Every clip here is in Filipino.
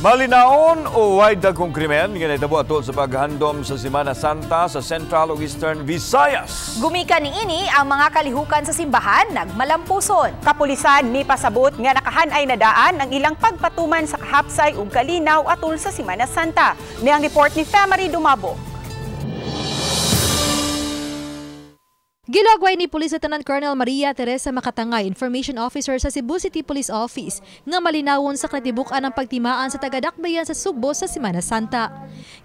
Malinaon o wide dagkong krimen nga nahitabo atol sa paghandom sa Semana Santa sa Central ug Eastern Visayas. Gumika ni ini ang mga kalihukan sa simbahan nagmalampuson. Kapulisan ni pasabot nga nakahan ay nadaan ang ilang pagpatuman sa kahapsay ug kalinaw atol sa Semana Santa. Ni ang report ni Femery Dumabo. Gilagway ni Police Lieutenant Colonel Maria Teresa Makatangay, Information Officer sa Cebu City Police Office, nga malinawon sa katibukan ang pagtimaan sa tagadakbayan sa Sugbo sa Semana Santa.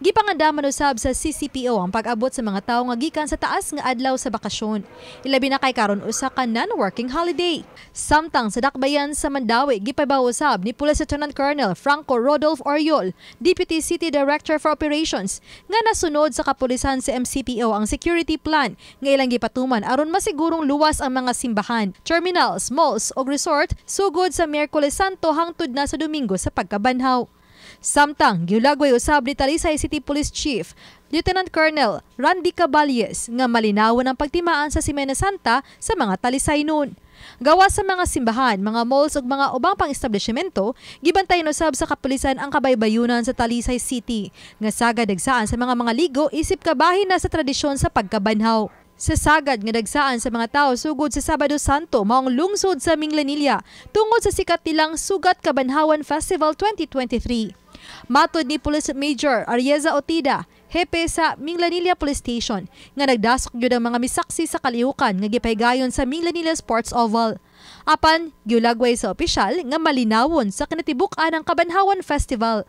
Gipangandaman usab sa CCPO ang pag-abot sa mga tawo nga gikan sa taas nga adlaw sa bakasyon. Ilabi na kay karon usa ka non-working holiday. Samtang sa dakbayan sa Mandawi, gipabaw usab ni Police Lieutenant Colonel Franco Rodolfo Oriol, Deputy City Director for Operations, nga nasunod sa kapulisan sa MCPO ang security plan nga ilang gipatuman man aron masigurong luwas ang mga simbahan, terminals, malls o resort sugod sa Miyerkules Santo hangtod na sa Domingo sa pagkabanhaw. Samtang giulagway usab ni Talisay City Police Chief Lieutenant Colonel Randy Caballes nga malinawan ang pagtimaan sa Semana Santa sa mga Talisay noon. Gawa sa mga simbahan, mga malls ug mga ubang pang establishmento, gibantayan usab sa kapulisan ang kabaybayunan sa Talisay City nga sagad dagsaan sa mga mga ligo isip kabahin na sa tradisyon sa pagkabanhaw. Sa sagad nga dagsaan sa mga tao sugod sa Sabado Santo maong lungsod sa Minglanilla tungod sa sikat nilang Sugat Kabanhawan Festival 2023. Matod ni Police Major Arieza Otida, hepe sa Minglanilla Police Station, nga nagdasok gyud ang mga misaksi sa kalihukan nga gipaygayon sa Minglanilla Sports Oval. Apan giulagway sa opisyal nga malinawon sa kinatibuk-an ng Kabanhawan Festival.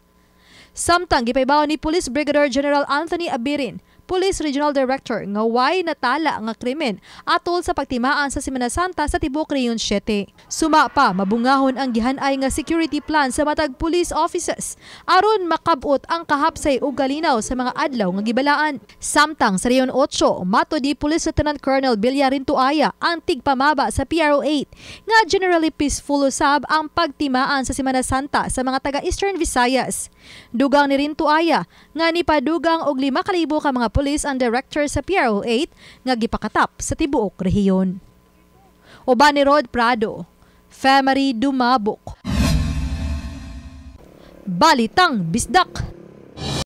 Samtang gipaybaw ni Police Brigadier General Anthony Abirin, Police Regional Director nga way natala nga krimen atol sa pagtimaan sa Semana Santa sa Tibok Region 7. Suma pa mabungahon ang gihanay nga security plan sa matag police offices aron makabot ang kahapsay ug galinaw sa mga adlaw nga gibalaan. Samtang sa Region 8, mato di Police Lieutenant Colonel Bilyarin Tuaya ang tigpamaba sa PRO 8 nga generally peaceful usab ang pagtimaan sa Semana Santa sa mga taga Eastern Visayas. Dugang ni Rintuaya nga nipadugang og 5,000 ka mga Police and Director sa PRO 8 nga gipakatap sa tibuok rehiyon. Uban ni Rod Prado, Femery Dumabok. Balitang Bisdak